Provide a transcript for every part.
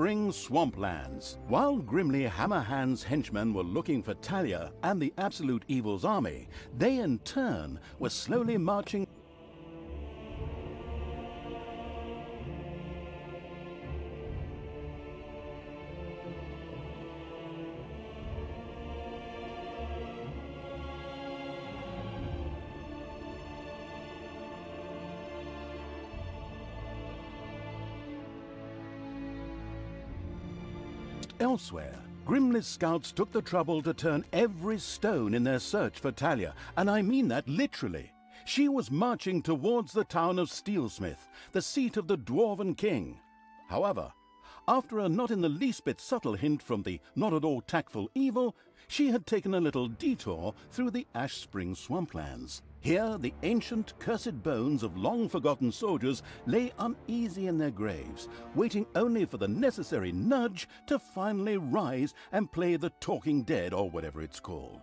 Spring Swamplands. While grimly Hammerhand's henchmen were looking for Thalya and the Absolute Evil's army, they in turn were slowly marching elsewhere. Grimly's scouts took the trouble to turn every stone in their search for Thalya, and I mean that literally. She was marching towards the town of Steelsmith, the seat of the Dwarven King. However, after a not in the least bit subtle hint from the not at all tactful evil, she had taken a little detour through the Ash Spring swamplands. Here, the ancient, cursed bones of long-forgotten soldiers lay uneasy in their graves, waiting only for the necessary nudge to finally rise and play the talking dead or whatever it's called.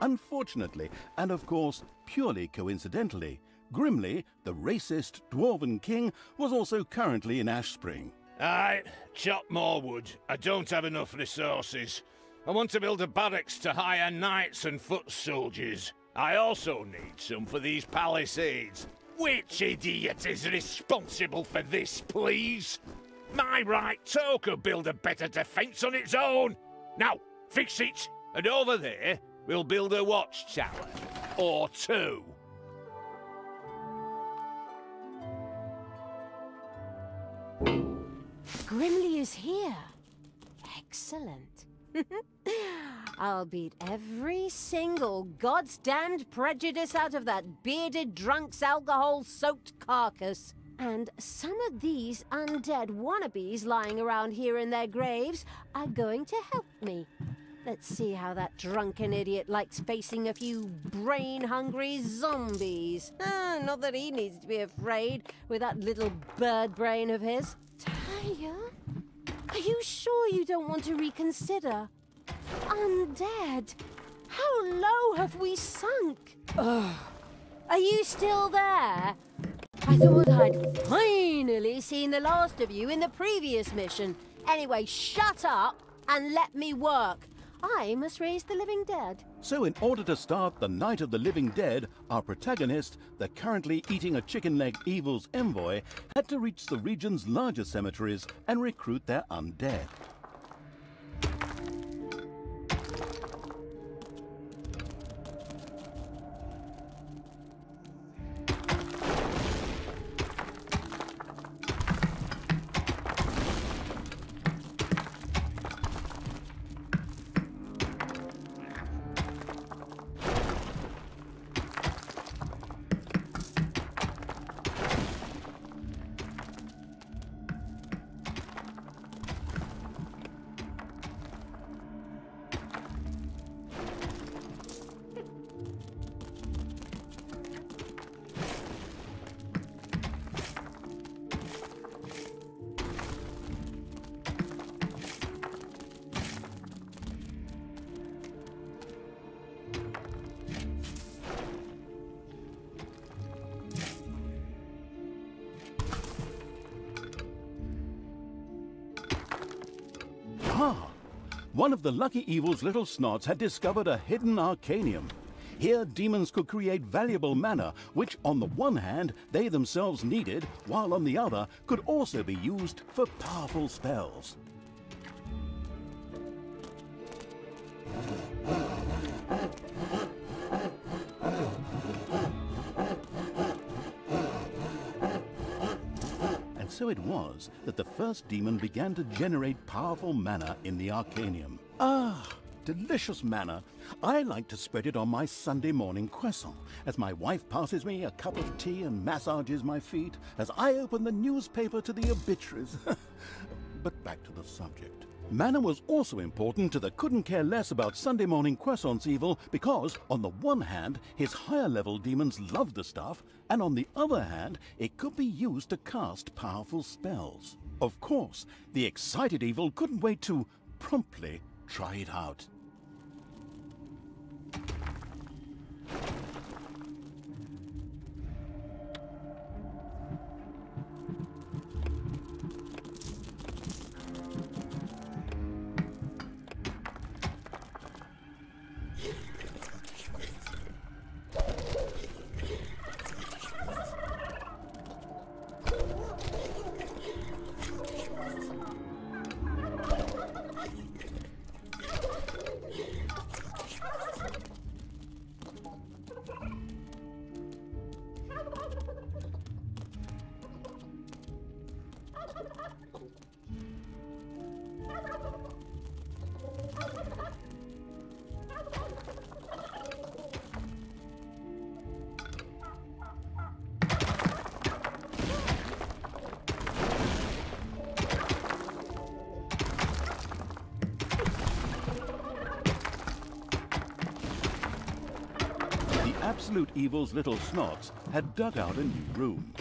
Unfortunately, and of course purely coincidentally, Grimly, the racist Dwarven King, was also currently in Ash Spring. Aye, chop more wood. I don't have enough resources. I want to build a barracks to hire knights and foot soldiers. I also need some for these palisades. Which idiot is responsible for this, please? My right toe could build a better defence on its own. Now, fix it, and over there, we'll build a watchtower. Or two. Grimly is here. Excellent. I'll beat every single god's damned prejudice out of that bearded drunk's alcohol-soaked carcass. And some of these undead wannabes lying around here in their graves are going to help me. Let's see how that drunken idiot likes facing a few brain-hungry zombies. Ah, not that he needs to be afraid with that little bird brain of his. Thalya? Are you sure you don't want to reconsider? Undead? How low have we sunk? Ugh. Are you still there? I thought I'd finally seen the last of you in the previous mission. Anyway, shut up and let me work. I must raise the living dead. So in order to start the Night of the Living Dead, our protagonist, the currently eating a chicken leg evil's envoy, had to reach the region's largest cemeteries and recruit their undead. One of the Lucky Evil's little snots had discovered a hidden arcanium. Here, demons could create valuable mana, which on the one hand they themselves needed, while on the other could also be used for powerful spells. And so it was that the first demon began to generate powerful mana in the Arcanium. Ah, delicious manna. I like to spread it on my Sunday morning croissant as my wife passes me a cup of tea and massages my feet as I open the newspaper to the obituaries. but back to the subject. Manna was also important to the couldn't care less about Sunday morning croissants evil because, on the one hand, his higher level demons loved the stuff, and on the other hand, it could be used to cast powerful spells. Of course, the excited evil couldn't wait to promptly try it out. Absolute Evil's little snots had dug out a new room.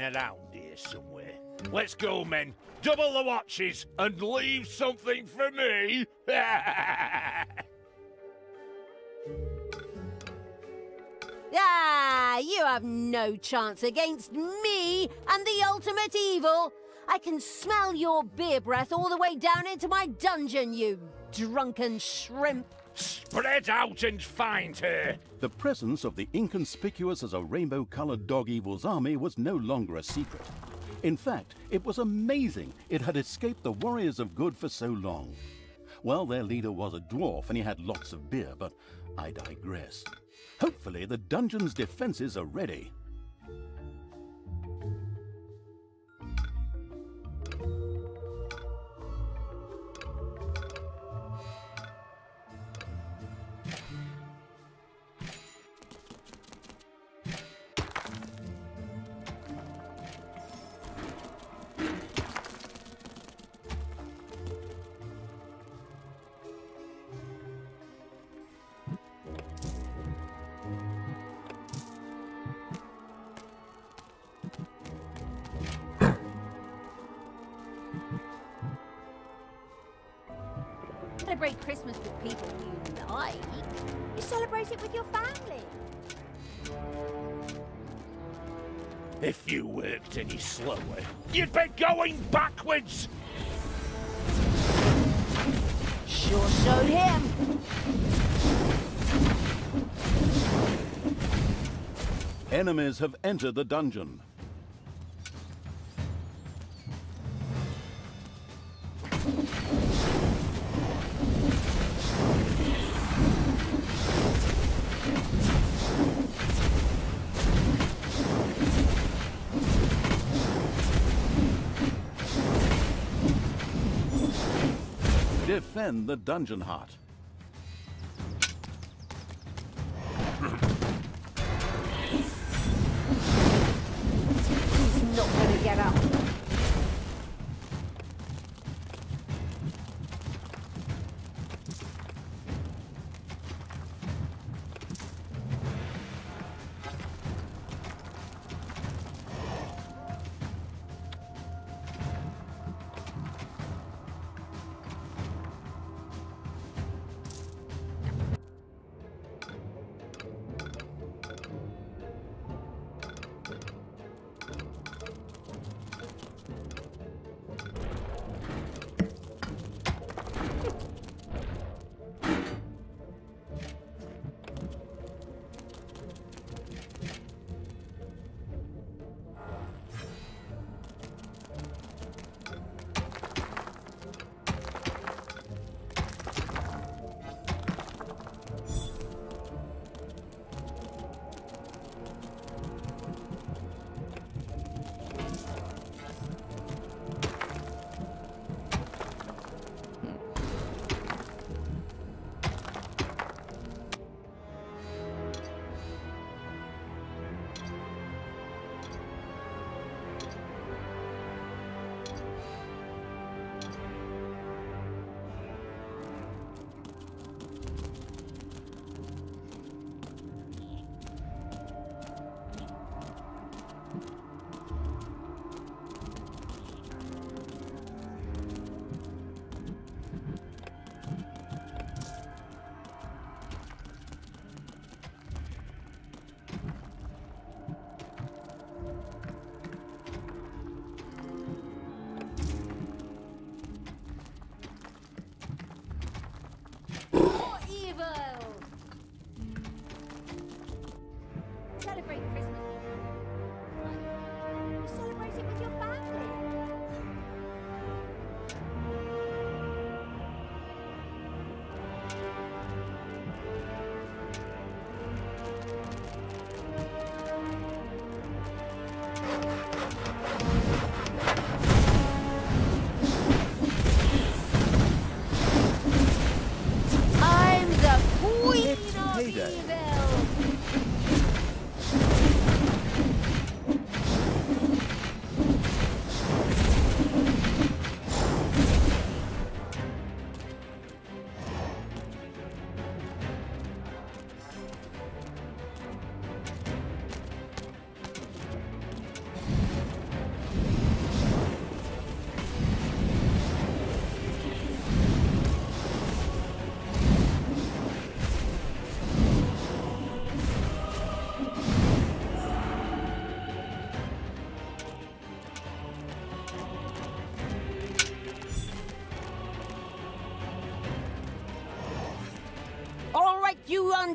Around here somewhere. Let's go, men. Double the watches and leave something for me. Ah, you have no chance against me and the ultimate evil. I can smell your beer breath all the way down into my dungeon, you drunken shrimp. Spread out and find her. The presence of the inconspicuous as a rainbow-colored dog evil's army was no longer a secret. In fact, it was amazing it had escaped the warriors of good for so long. Well, their leader was a dwarf and he had lots of beer, but I digress. Hopefully, the dungeon's defenses are ready. Have entered the dungeon. Defend the dungeon heart.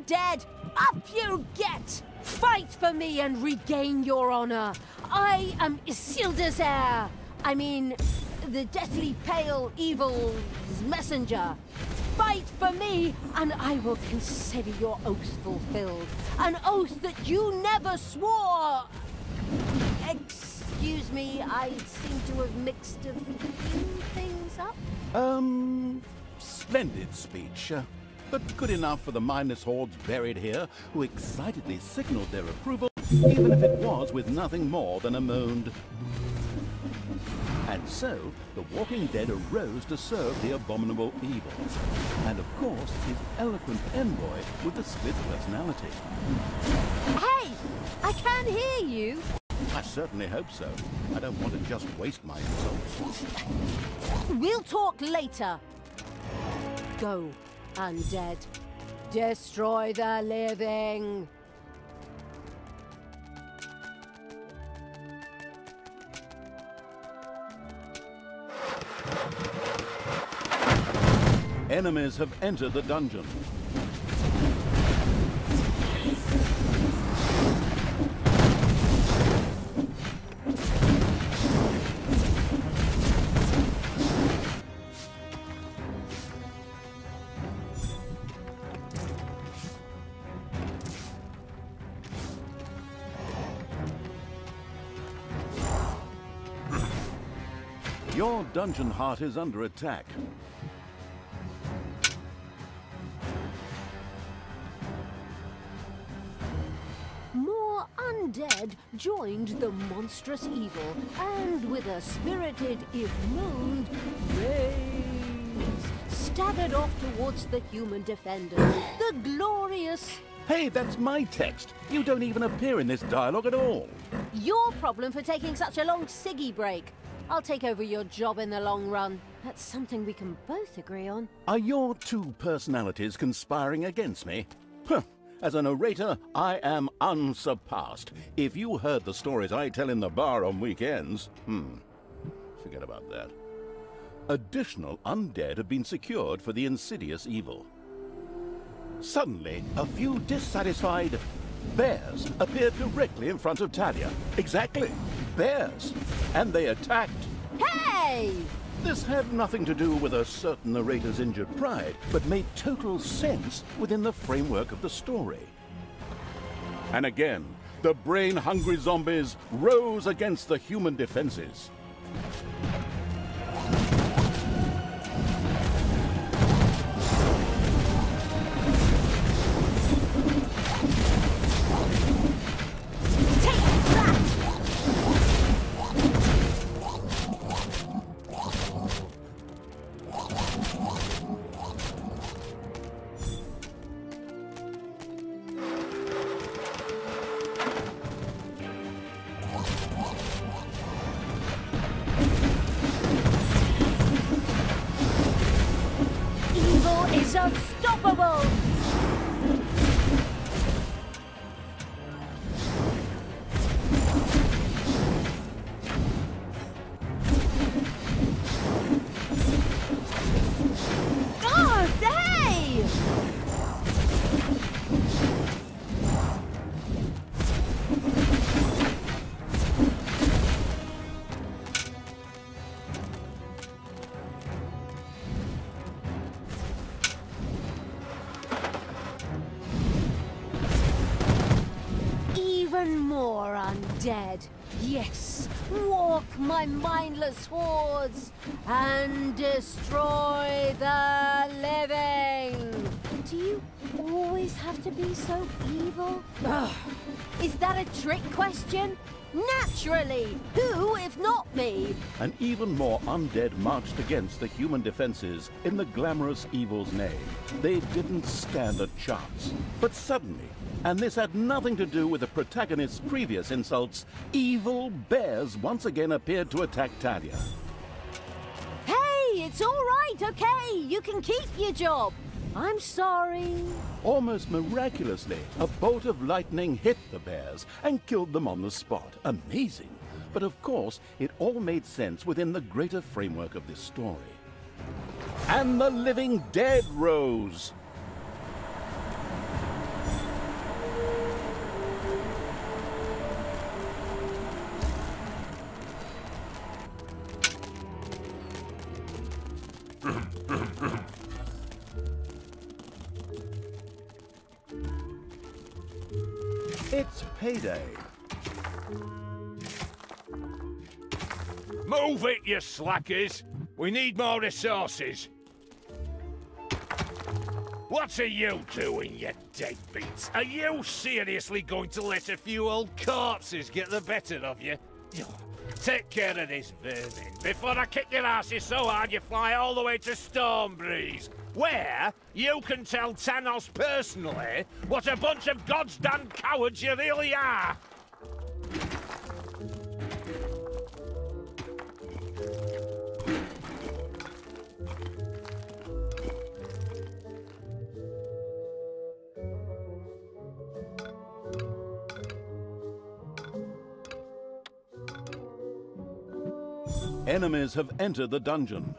Undead! Up you get! Fight for me and regain your honor! I am Isildur's heir! I mean, the deathly pale evil's messenger. Fight for me, and I will consider your oath fulfilled. An oath that you never swore! Excuse me, I seem to have mixed a few things up. Um, splendid speech. But good enough for the mindless hordes buried here who excitedly signaled their approval, even if it was with nothing more than a moaned. And so, the Walking Dead arose to serve the abominable evil. And of course, his eloquent envoy with the split personality. Hey! I can't hear you! I certainly hope so. I don't want to just waste my insults. We'll talk later. Go, undead. Destroy the living. Enemies have entered the dungeon. Dungeon heart is under attack. More undead joined the monstrous evil, and with a spirited, if moaned, raise, staggered off towards the human defenders, the glorious. Hey, that's my text. You don't even appear in this dialogue at all. Your problem for taking such a long Siggy break. I'll take over your job in the long run. That's something we can both agree on. Are your two personalities conspiring against me? Huh. As a narrator, I am unsurpassed. If you heard the stories I tell in the bar on weekends, hmm, forget about that. Additional undead have been secured for the insidious evil. Suddenly, a few dissatisfied bears appeared directly in front of Thalya. Exactly, bears. And they attacked. Hey! This had nothing to do with a certain narrator's injured pride, but made total sense within the framework of the story. And again, the brain-hungry zombies rose against the human defenses. Even more undead marched against the human defenses in the glamorous evil's name. They didn't stand a chance. But suddenly, and this had nothing to do with the protagonist's previous insults, evil bears once again appeared to attack Thalya. Hey, it's all right, okay? You can keep your job. I'm sorry. Almost miraculously, a bolt of lightning hit the bears and killed them on the spot. Amazing. But of course, it all made sense within the greater framework of this story. And the living dead rose! It's payday. Move it, you slackers! We need more resources. What are you doing, you deadbeats? Are you seriously going to let a few old corpses get the better of you? Take care of this vermin before I kick your asses so hard you fly all the way to Stormbreeze, where you can tell Tanos personally what a bunch of God's damn cowards you really are. Enemies have entered the dungeon.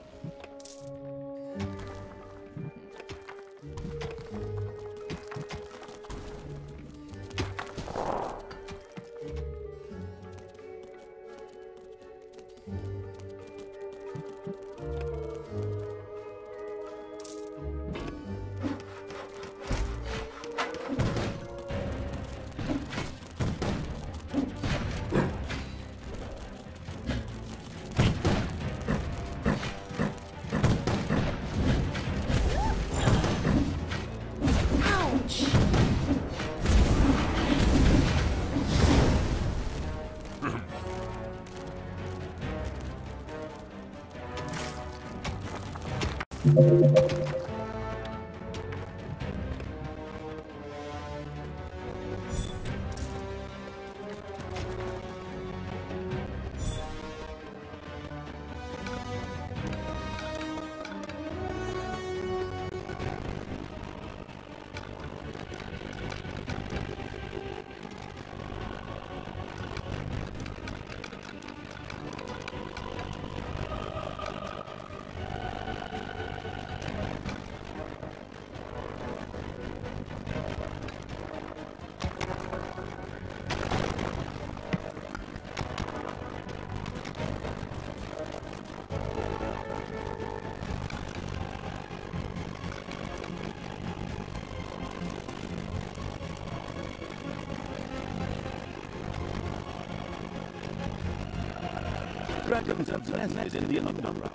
Have nested in the underground.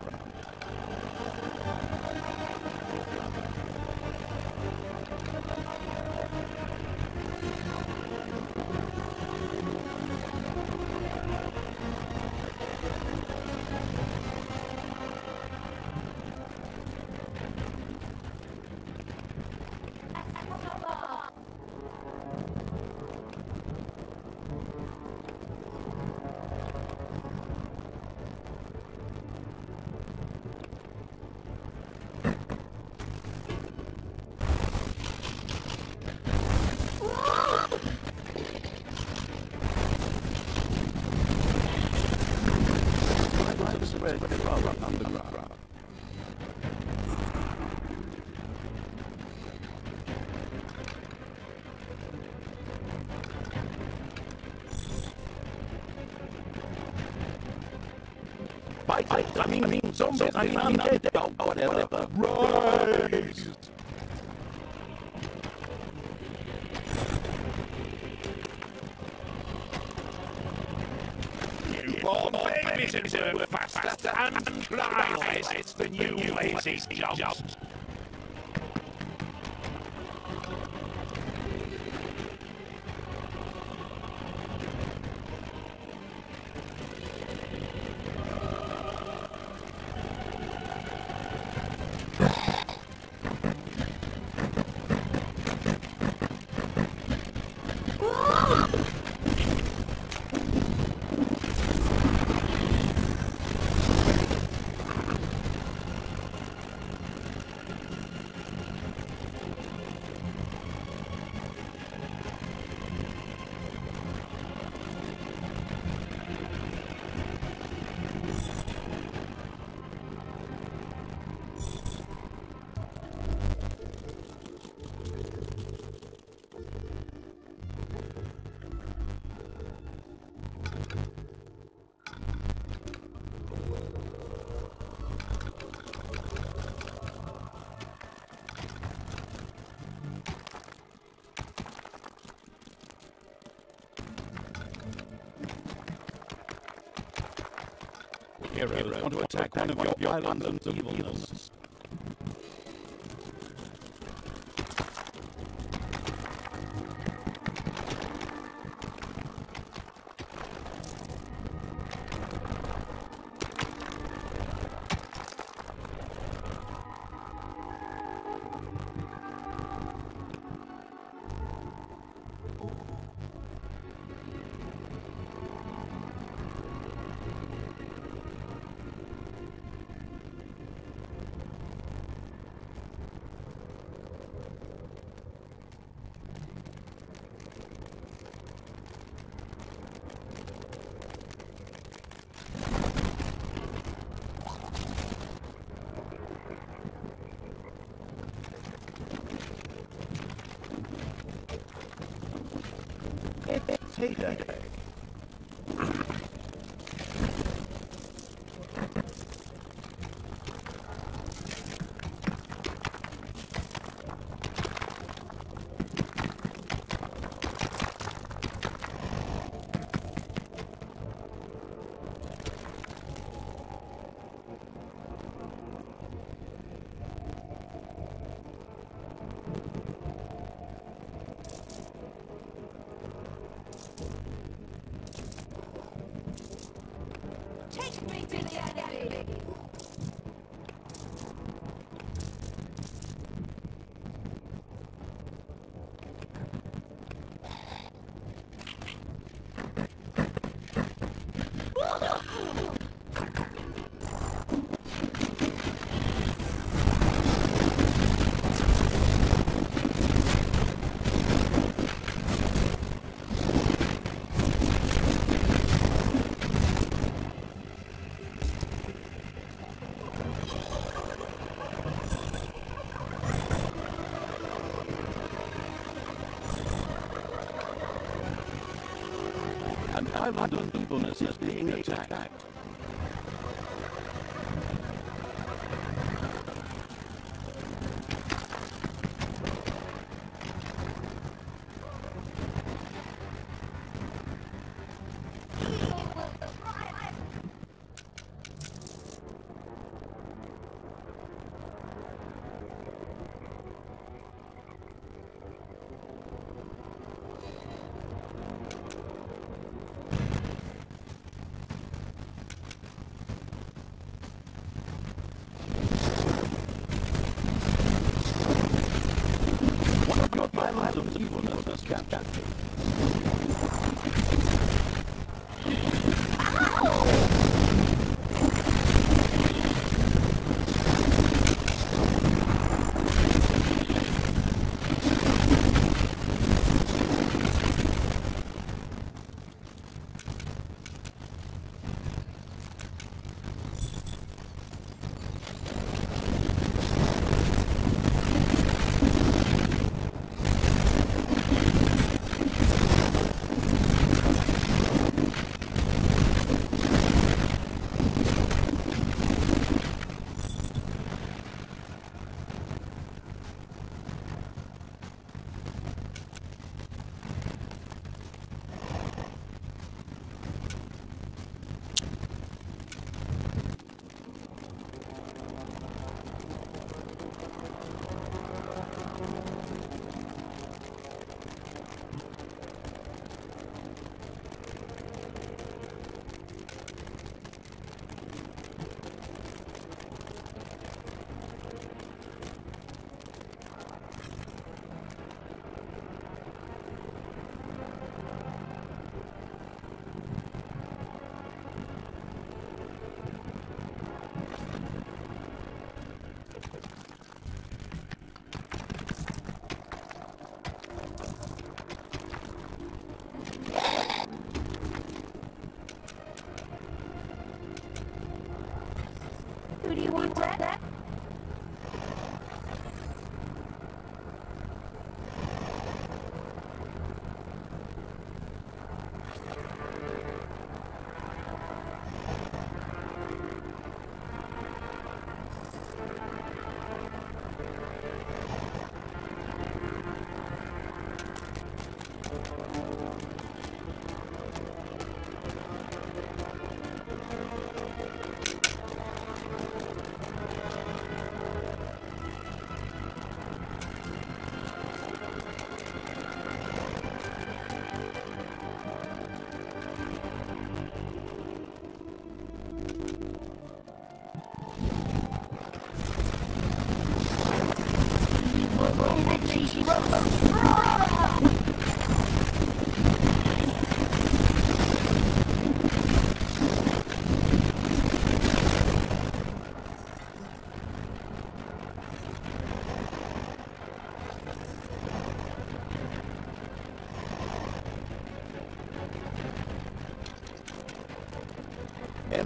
I mean, I mean, zombies, I mean, undead, dog, whatever. Rise! Newborn babies deserve faster and cry less than you lazy jobs. One of your islands of evilness. It's payday. Take Madonna, buonasie a te invece hai capito evilness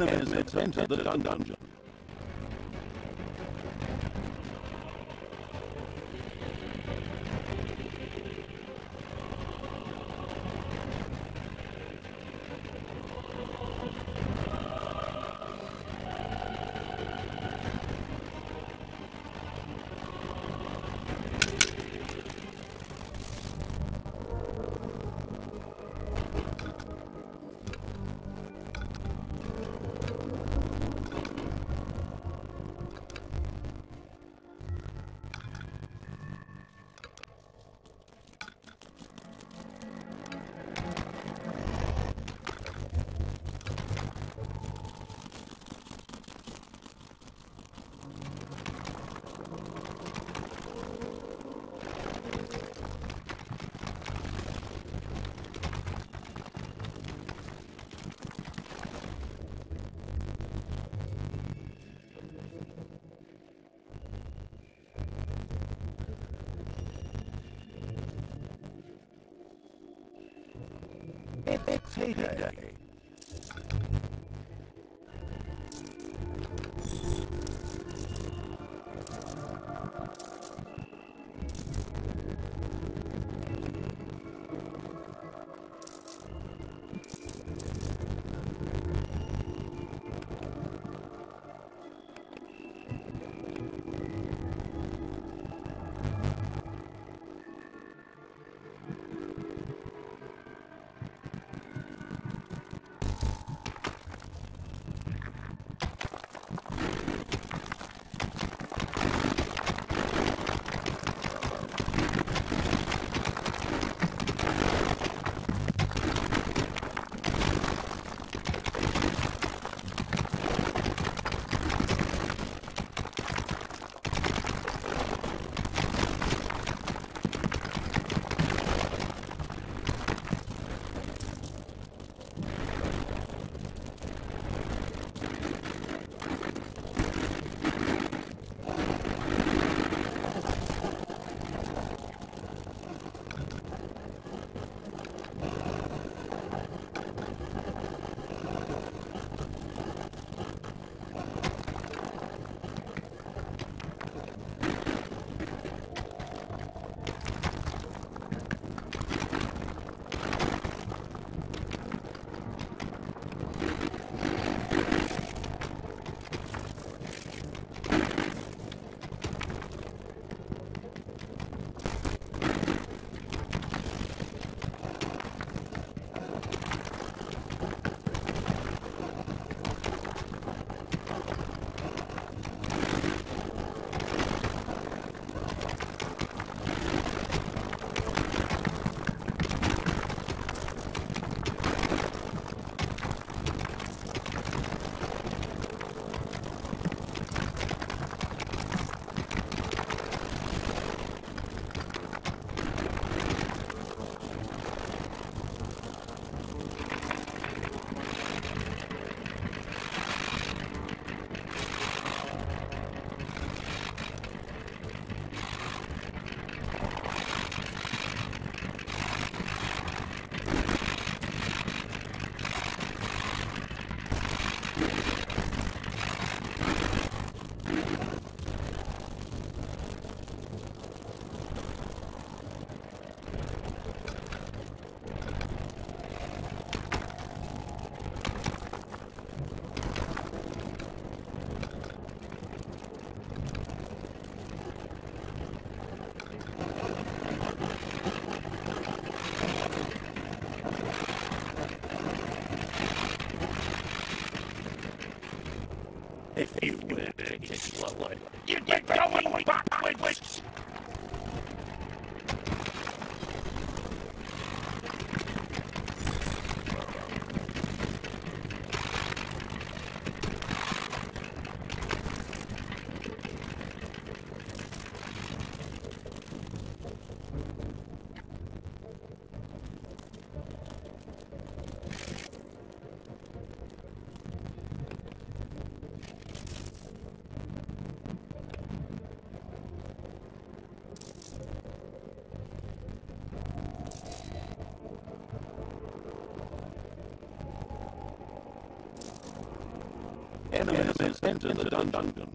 Enemies have entered the dungeon. Slow it, you'd get going backwards. Enter the dungeon.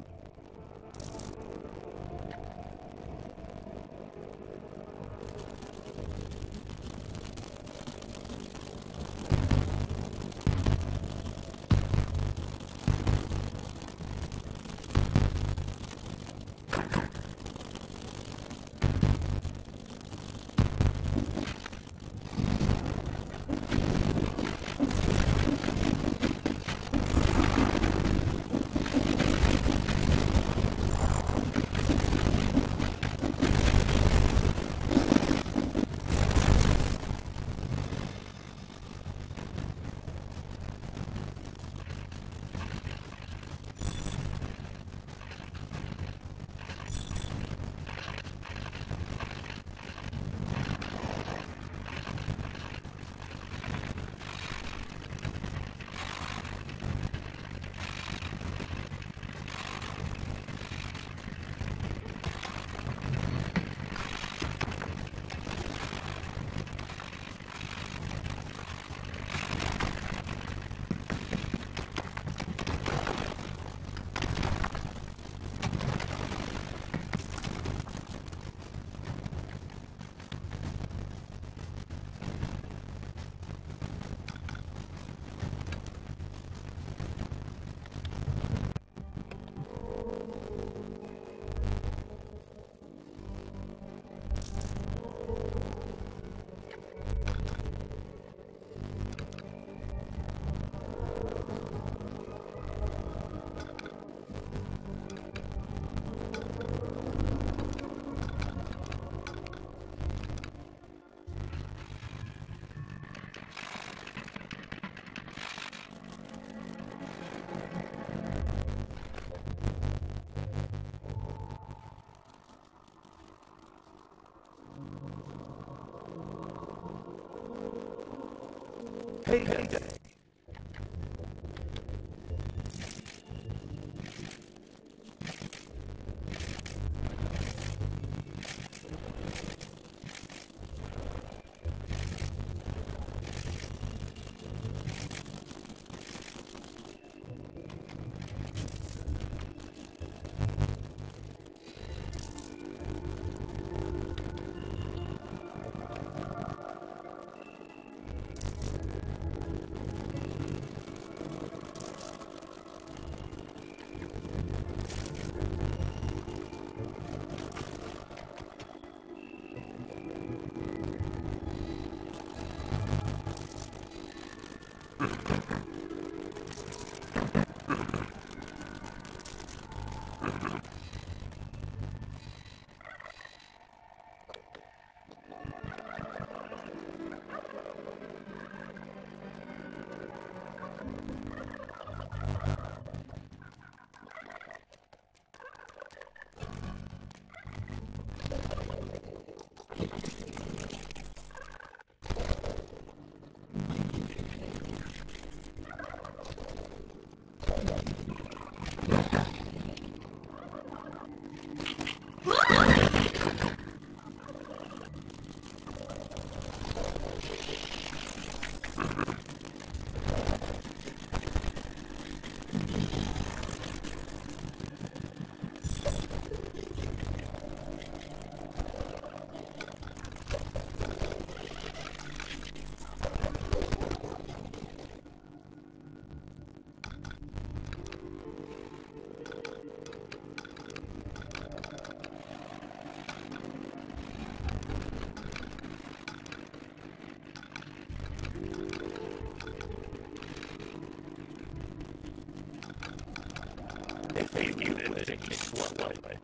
Payday.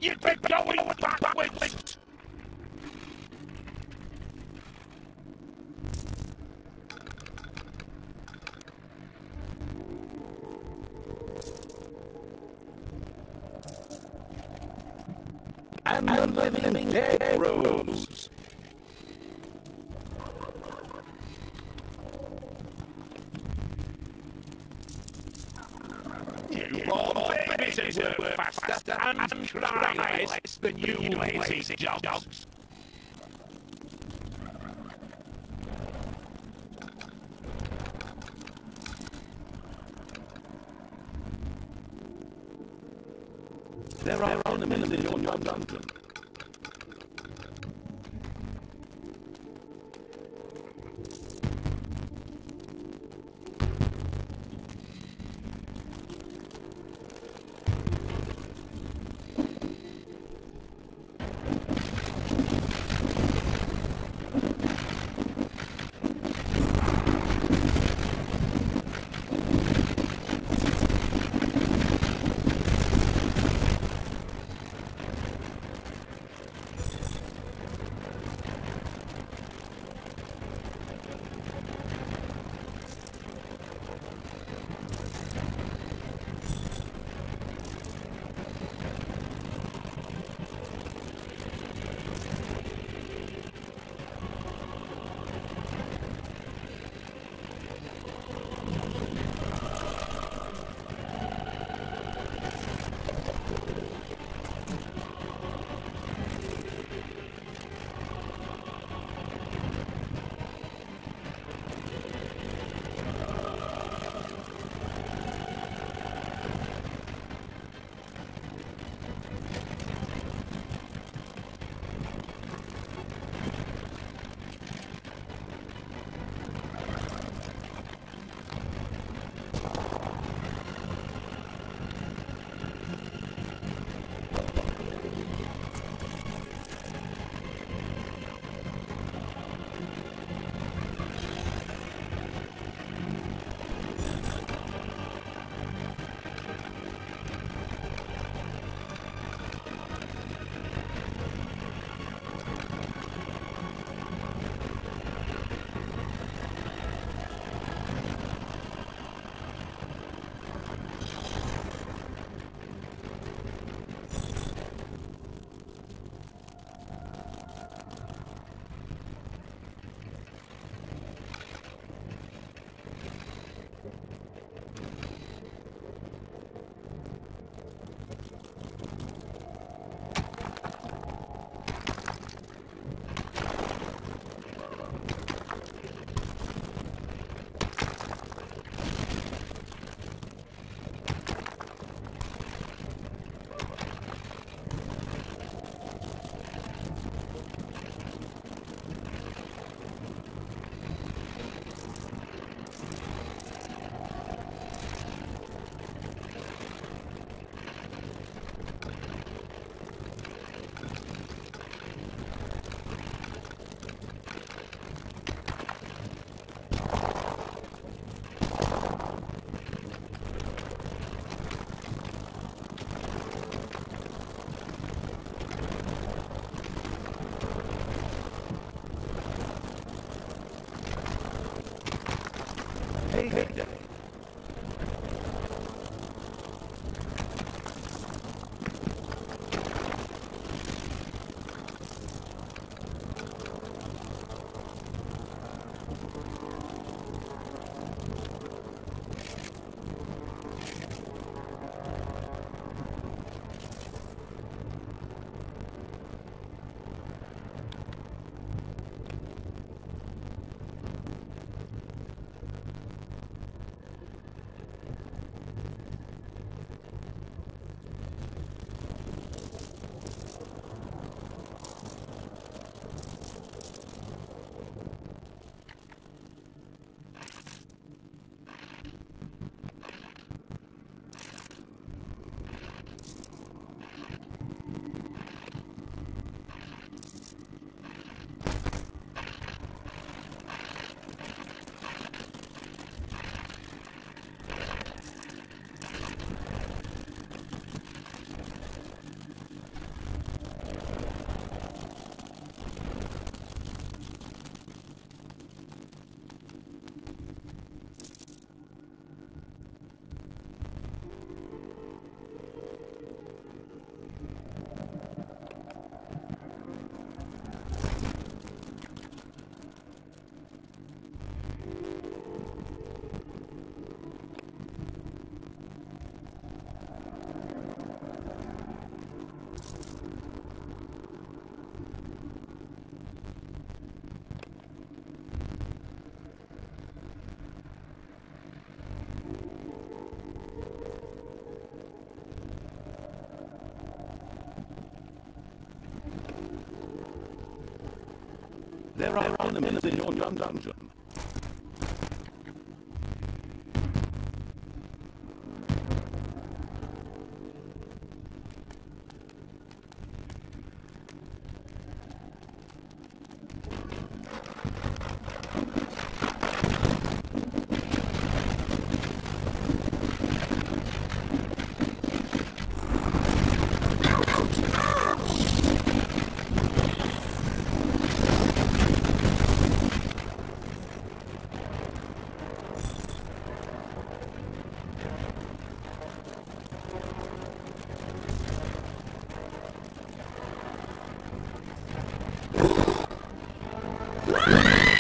You've been going backwards! And the living dead rose. You poor babies and cry less than you lazy dogs. There are enemies in your dungeon. Are enemies in your dungeon. Evil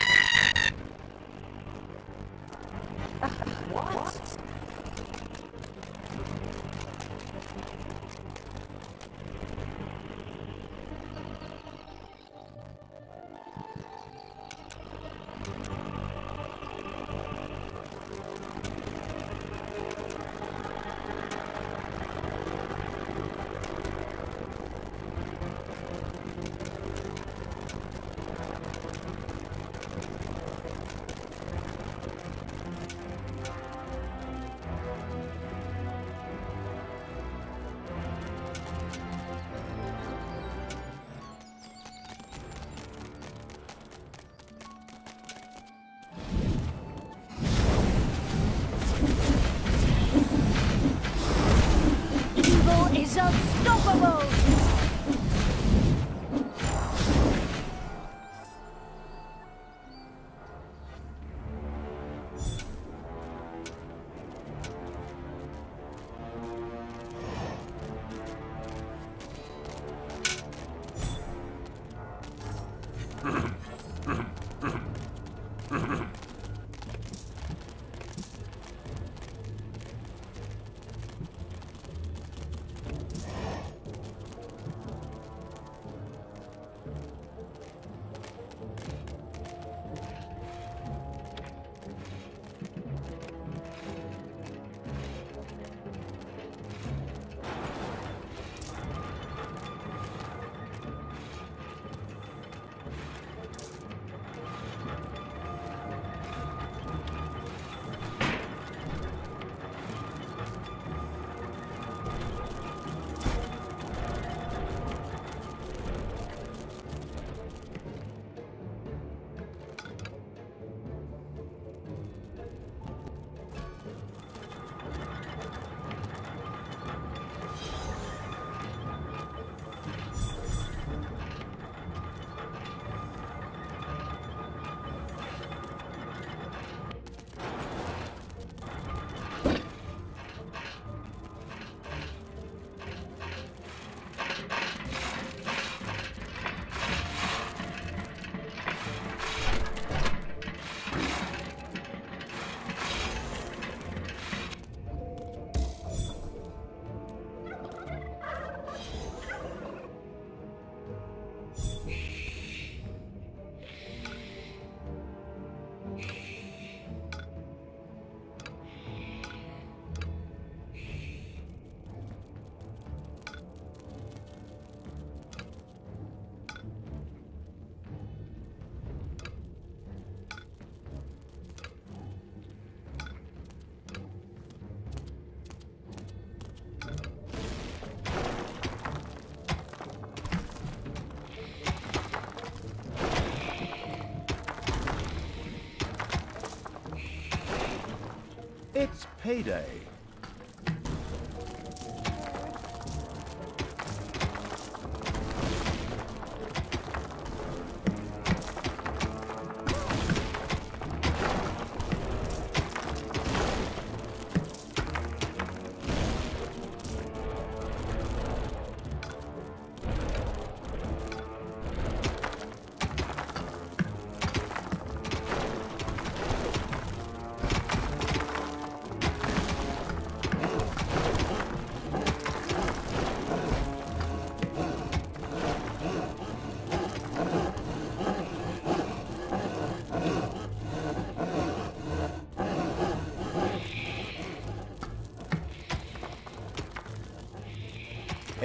payday.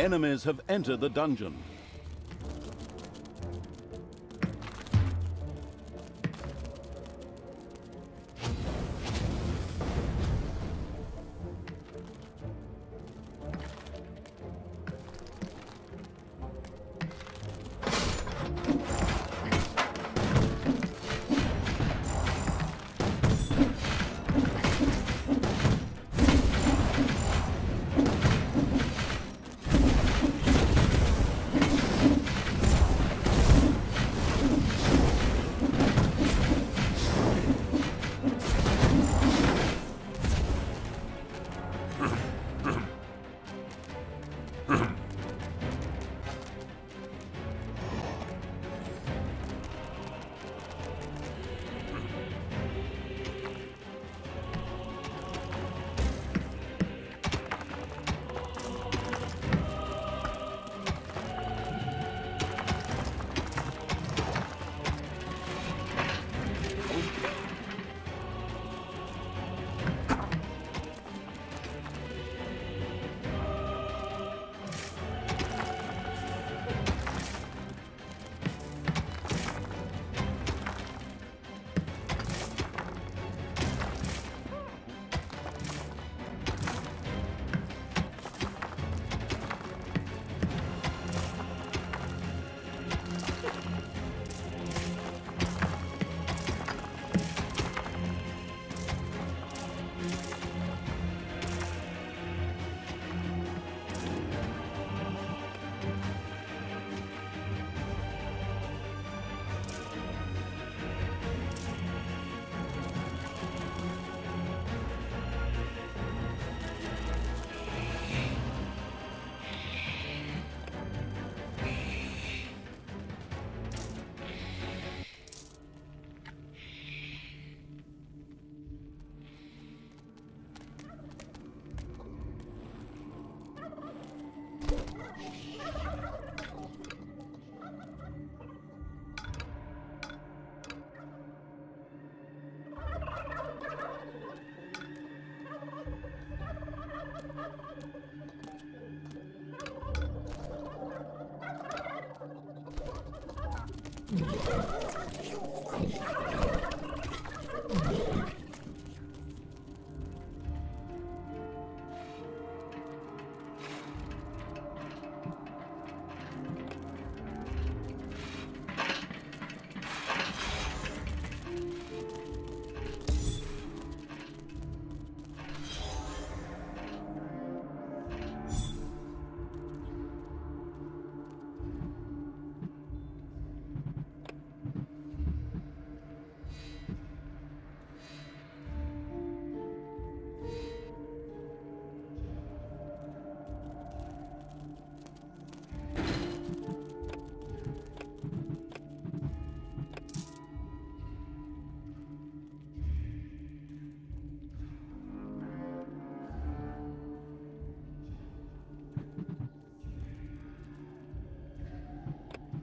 Enemies have entered the dungeon.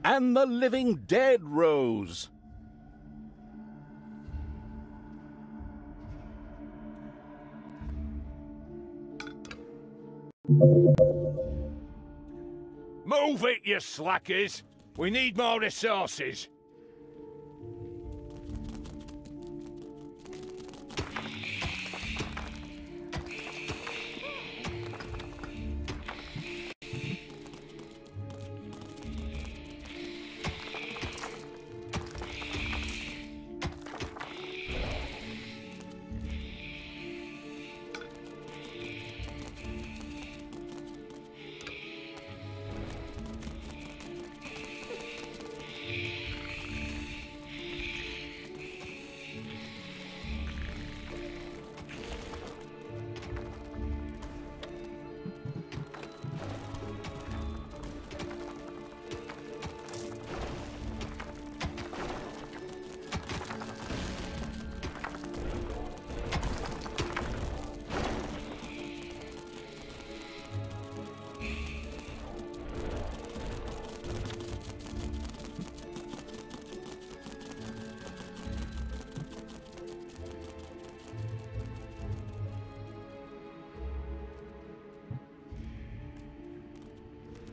And the living dead rose. Move it, you slackers! We need more resources.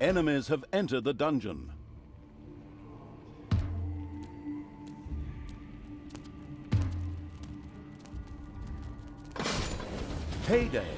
Enemies have entered the dungeon. Payday.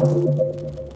Música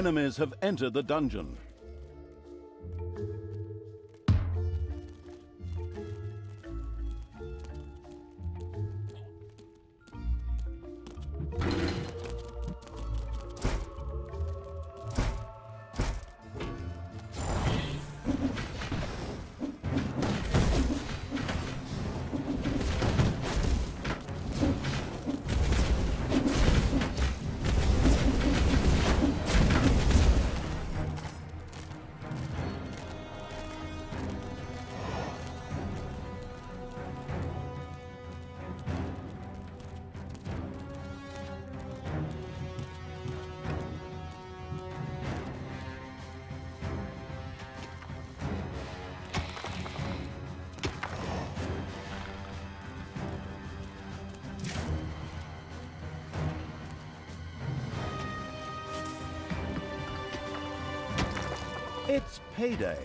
Enemies have entered the dungeon. Payday.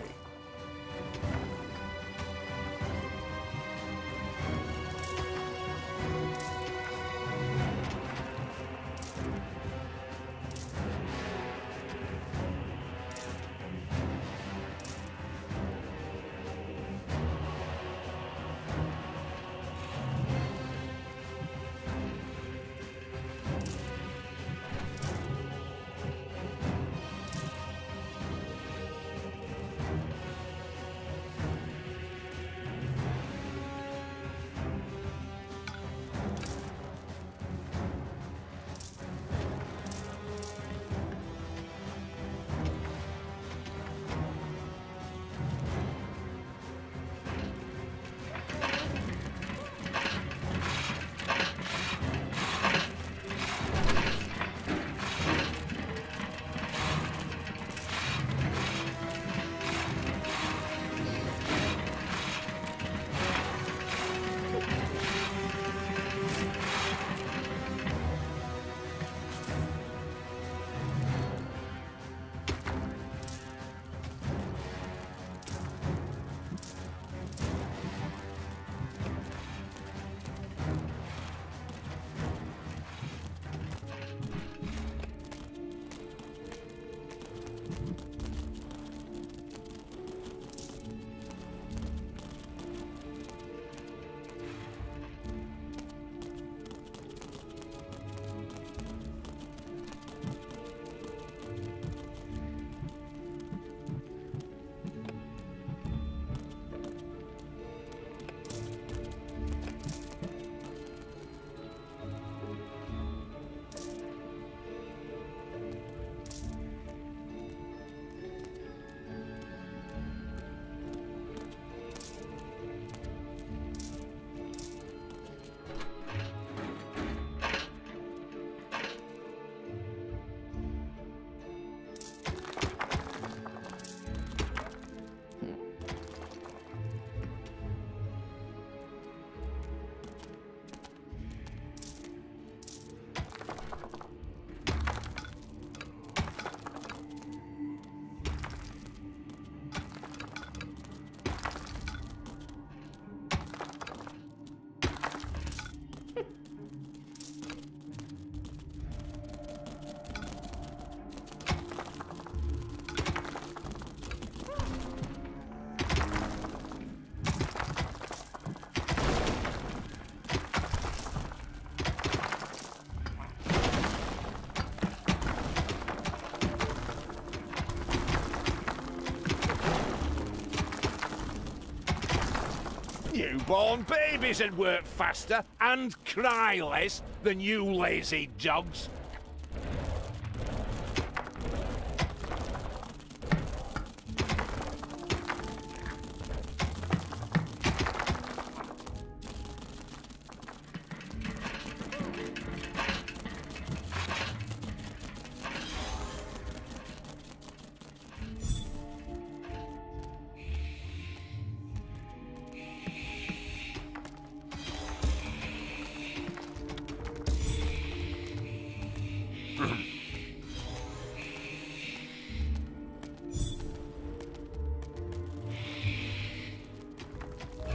Newborn babies would work faster and cry less than you lazy dogs.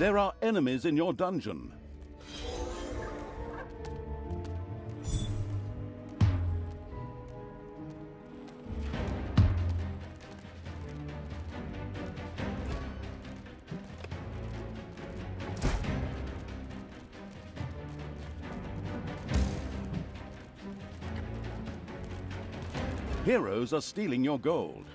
There are enemies in your dungeon. Heroes are stealing your gold.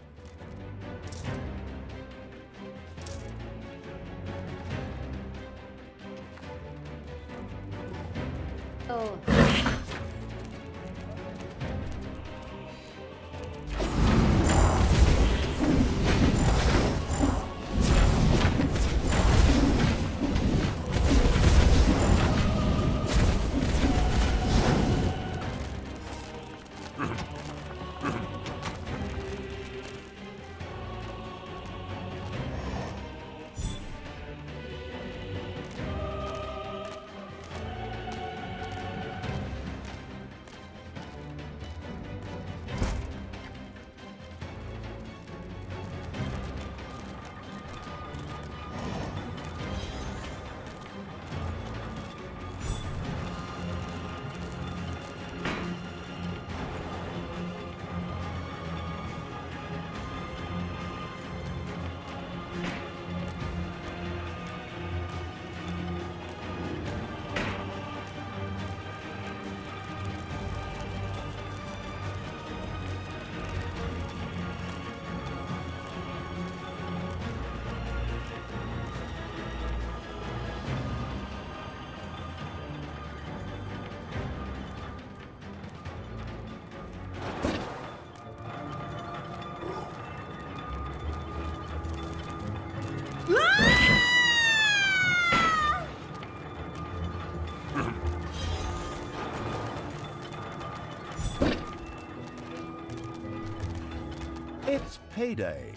It's payday.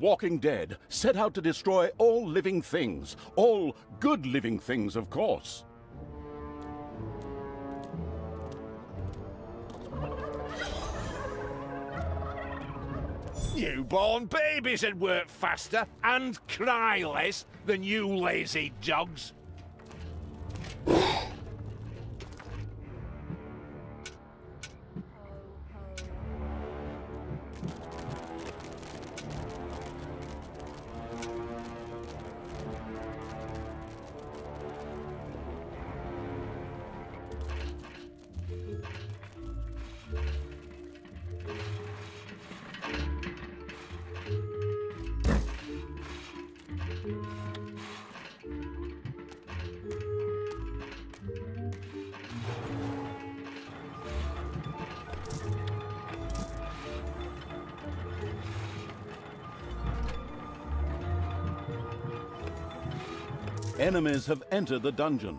Walking Dead set out to destroy all living things. All good living things, of course. Newborn babies would work faster and cry less than you lazy dogs. Enemies have entered the dungeon.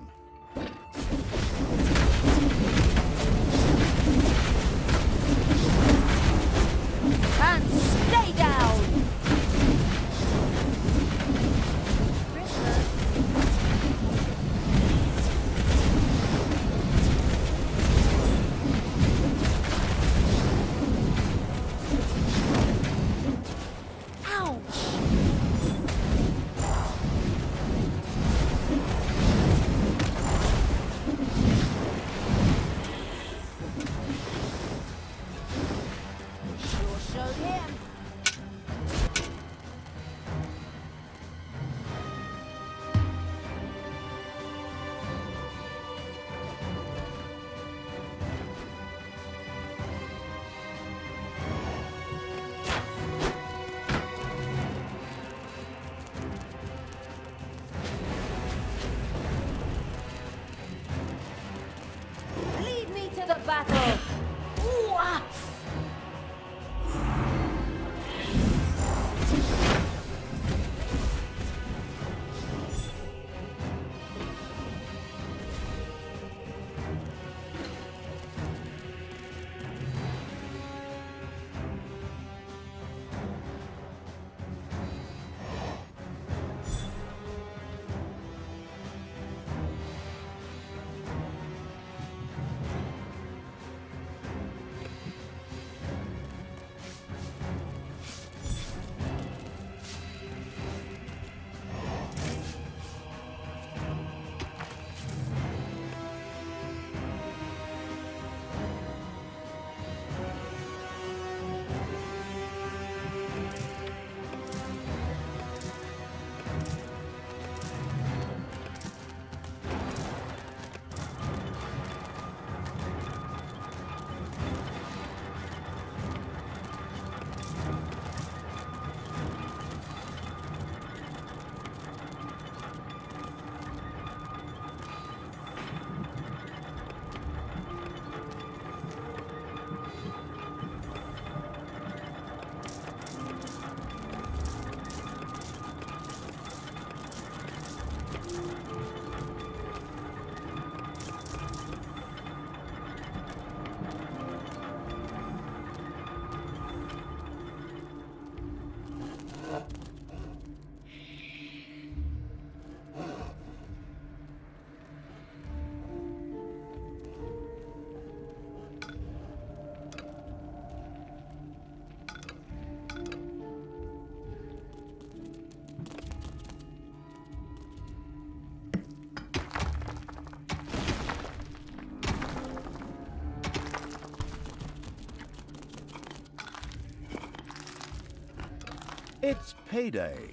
Payday.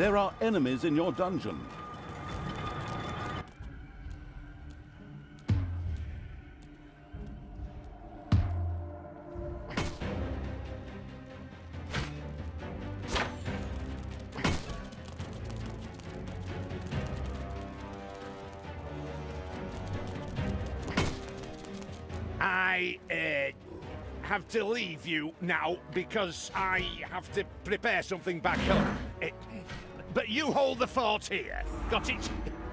There are enemies in your dungeon. I uh, have to leave you now because I have to prepare something back home. But you hold the fort here. Got it?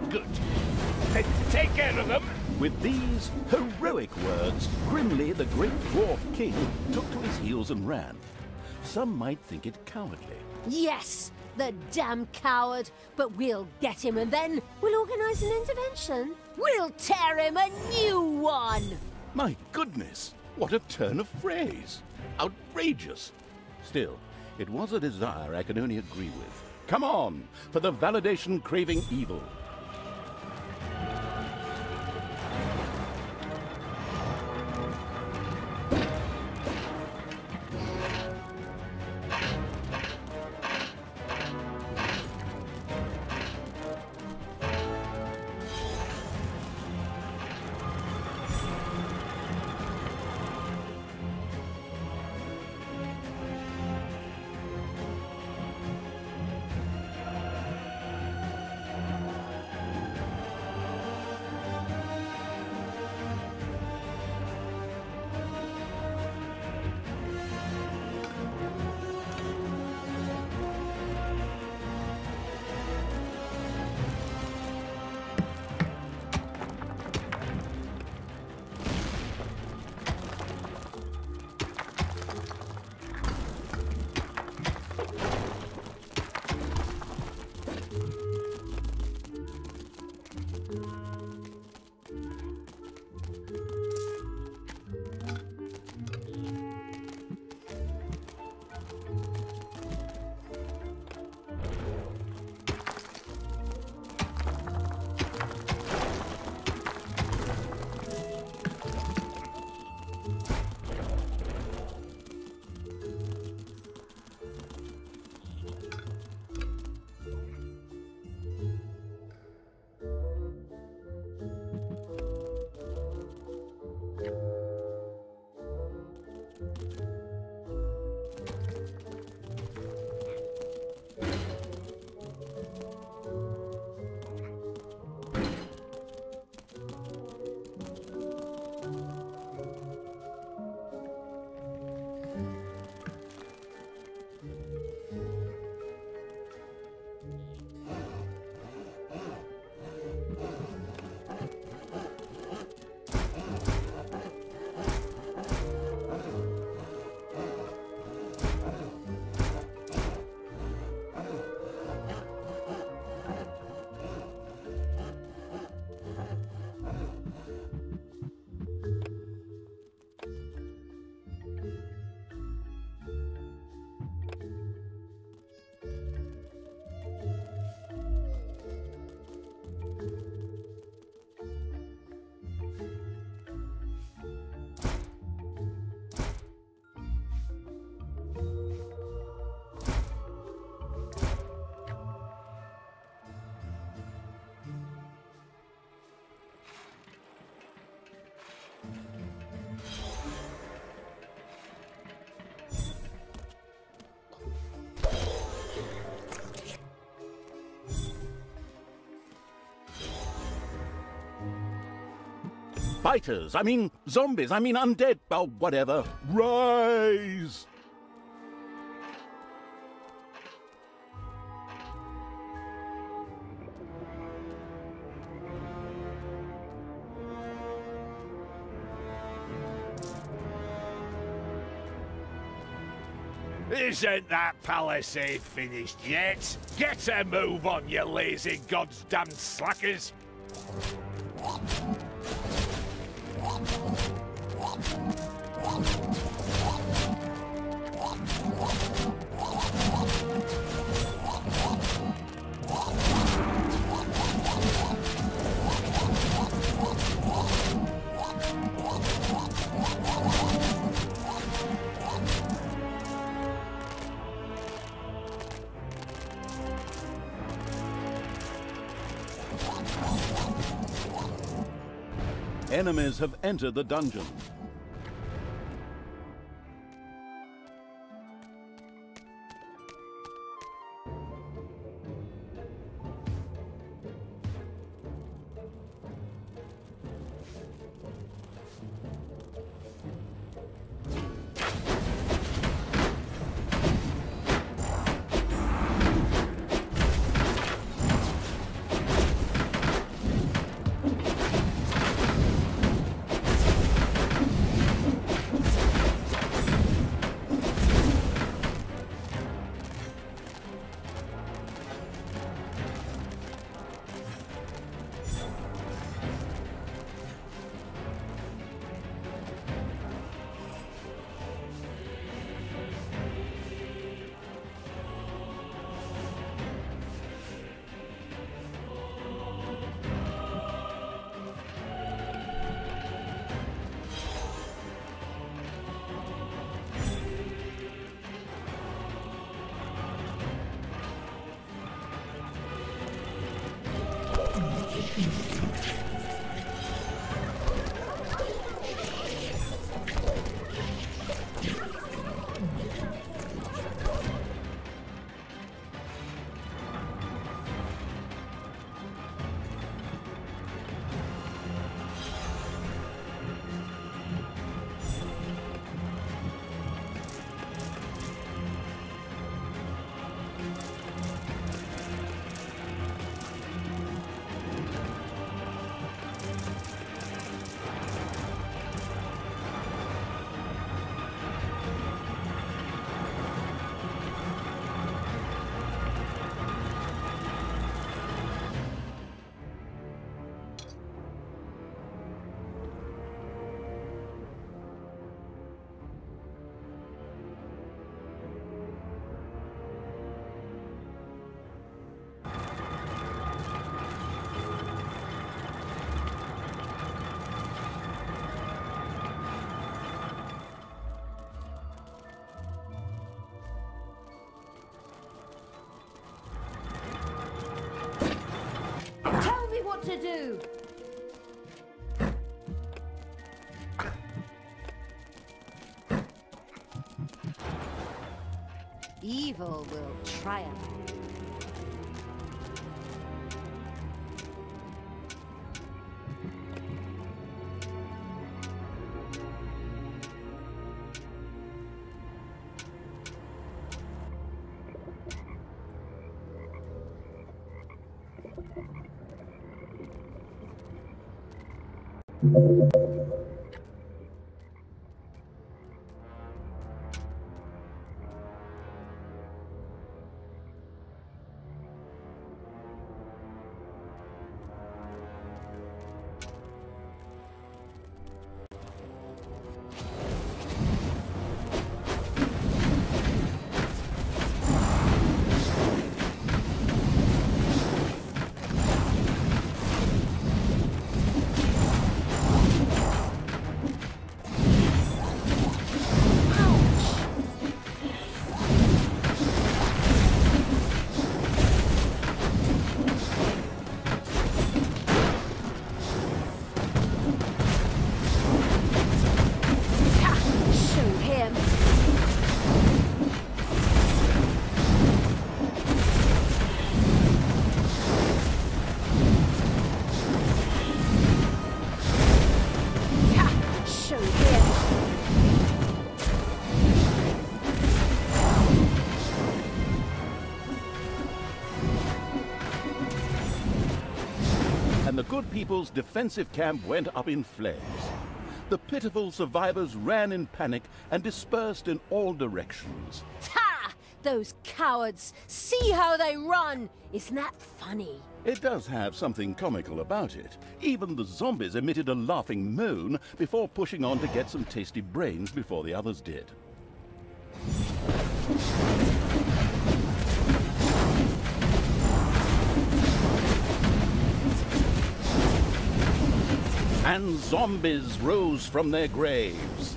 Good. Take care of them. With these heroic words, Grimly, the great dwarf king, took to his heels and ran. Some might think it cowardly. Yes, the damn coward. But we'll get him and then we'll organize an intervention. We'll tear him a new one. My goodness, what a turn of phrase! Outrageous! Still, it was a desire I can only agree with. Come on, for the validation craving evil. Biters, I mean zombies, I mean undead, or whatever. Rise! Isn't that palisade finished yet? Get a move on, you lazy goddamn slackers! Have entered the dungeon. Evil will triumph. People's defensive camp went up in flames. The pitiful survivors ran in panic and dispersed in all directions. Ha! Those cowards! See how they run! Isn't that funny? It does have something comical about it. Even the zombies emitted a laughing moan before pushing on to get some tasty brains before the others did. And zombies rose from their graves.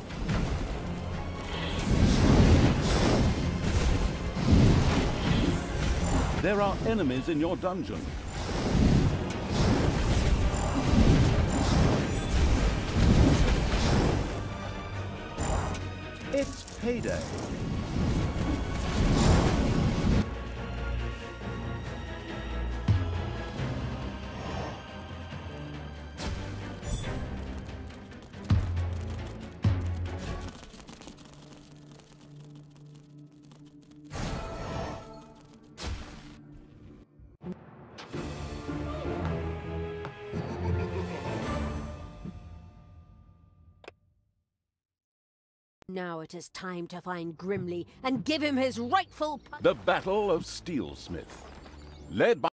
There are enemies in your dungeon. It's payday. Now it is time to find Grimly and give him his rightful The Battle of Steelsmith. Led by